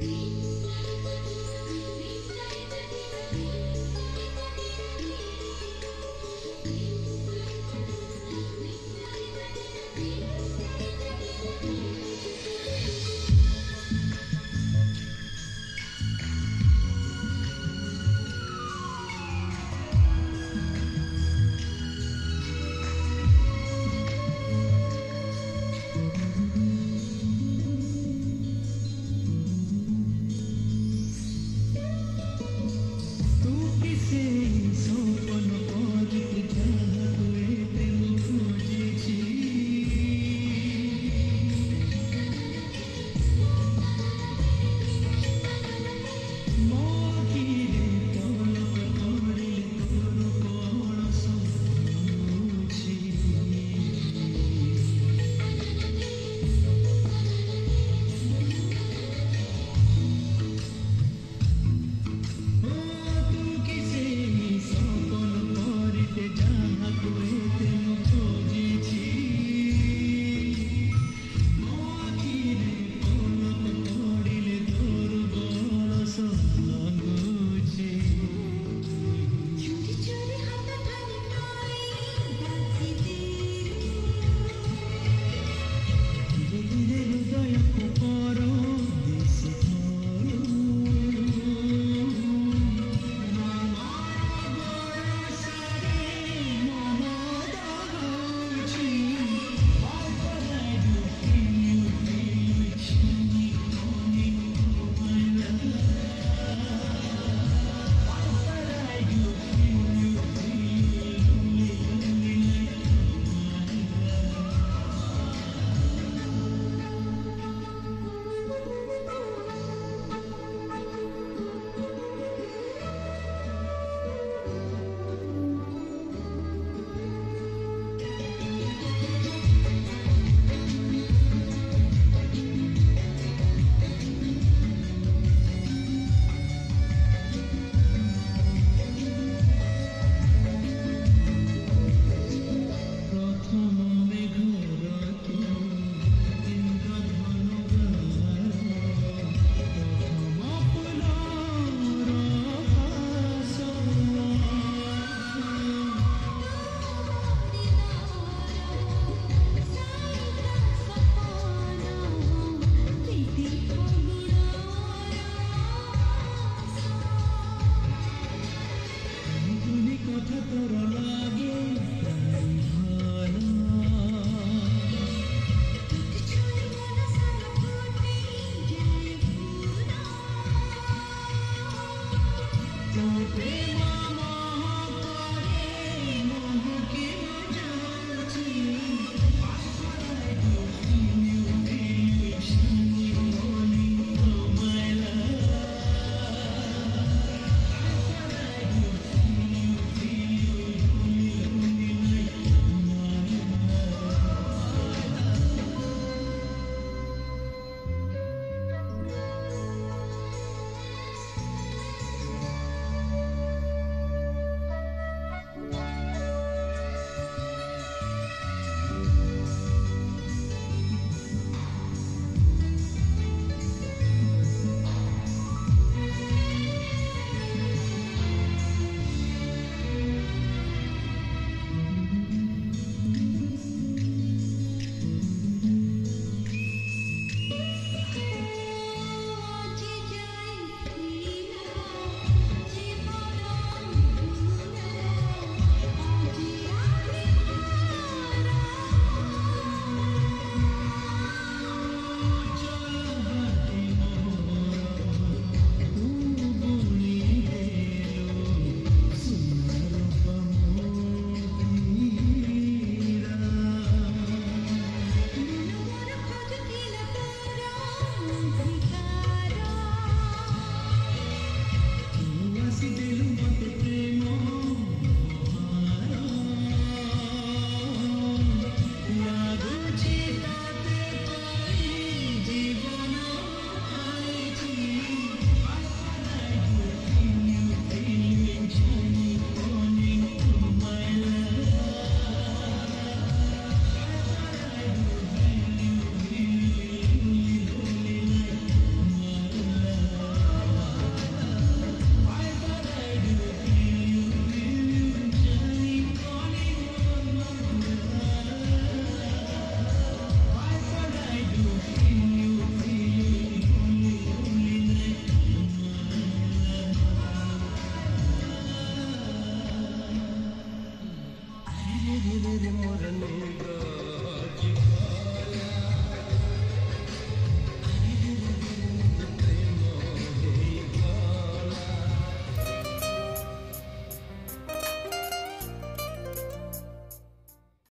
Be Be